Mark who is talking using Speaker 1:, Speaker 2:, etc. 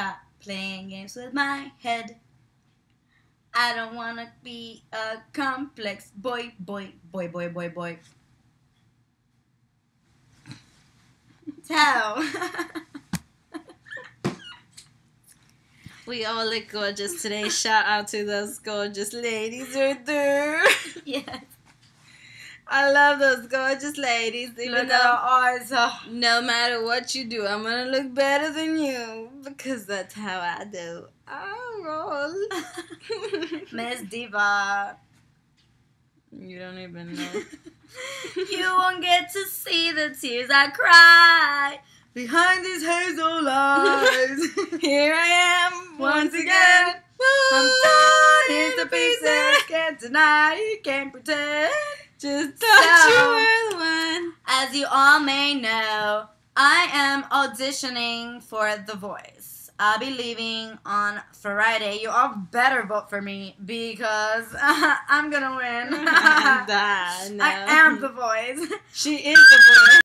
Speaker 1: stop playing games with my head. I don't wanna be a complex boy, boy, boy, boy, boy, boy. Tell.
Speaker 2: We all look gorgeous today. Shout out to those gorgeous ladies right there. I love those gorgeous ladies. Even
Speaker 1: Look
Speaker 2: though
Speaker 1: eyes. Oh.
Speaker 2: no matter what you do, I'm gonna look better than you because that's how I do. Oh, I roll.
Speaker 1: Miss Diva.
Speaker 2: you don't even know.
Speaker 1: you won't get to see the tears I cry behind these hazel eyes.
Speaker 2: Here I am
Speaker 1: Once again, I'm torn into pieces. Can't deny, can't pretend.
Speaker 2: Just thought
Speaker 1: So-
Speaker 2: you were the one.
Speaker 1: As you all may know, I am auditioning for The Voice. I'll be leaving on Friday. You all better vote for me because I'm gonna win. I am The Voice.
Speaker 2: She is the voice.